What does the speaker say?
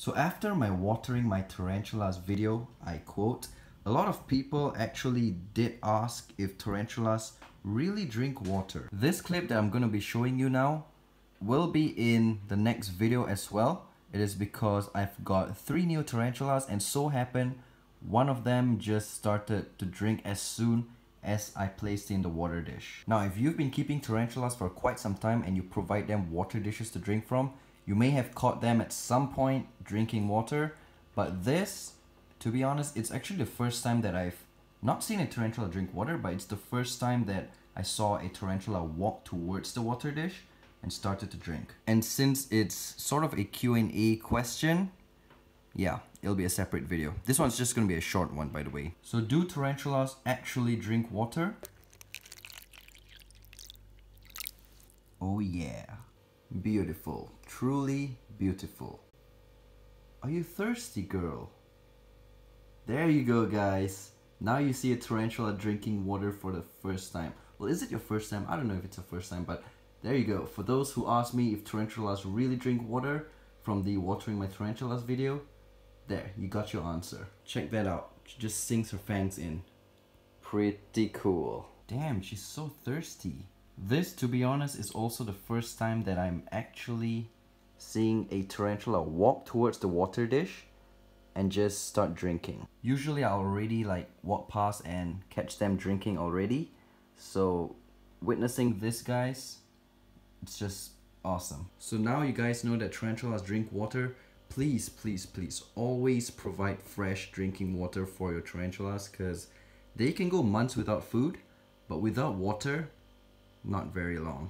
So after my watering my tarantulas video, I quote, a lot of people actually did ask if tarantulas really drink water. This clip that I'm going to be showing you now will be in the next video as well. It is because I've got three new tarantulas and so happened one of them just started to drink as soon as I placed in the water dish. Now if you've been keeping tarantulas for quite some time and you provide them water dishes to drink from, you may have caught them at some point drinking water, but this, to be honest, it's actually the first time that I've not seen a tarantula drink water, but it's the first time that I saw a tarantula walk towards the water dish and started to drink. And since it's sort of a Q&A question, yeah, it'll be a separate video. This one's just gonna be a short one, by the way. So do tarantulas actually drink water? Oh yeah. Beautiful. Truly beautiful. Are you thirsty, girl? There you go, guys. Now you see a tarantula drinking water for the first time. Well, is it your first time? I don't know if it's the first time, but there you go. For those who ask me if tarantulas really drink water from the watering my tarantulas video, there, you got your answer. Check that out. She just sinks her fangs in. Pretty cool. Damn, she's so thirsty. This, to be honest, is also the first time that I'm actually seeing a tarantula walk towards the water dish and just start drinking. Usually I already like walk past and catch them drinking already. So witnessing this guys, it's just awesome. So now you guys know that tarantulas drink water. Please, please, please always provide fresh drinking water for your tarantulas because they can go months without food, but without water, not very long.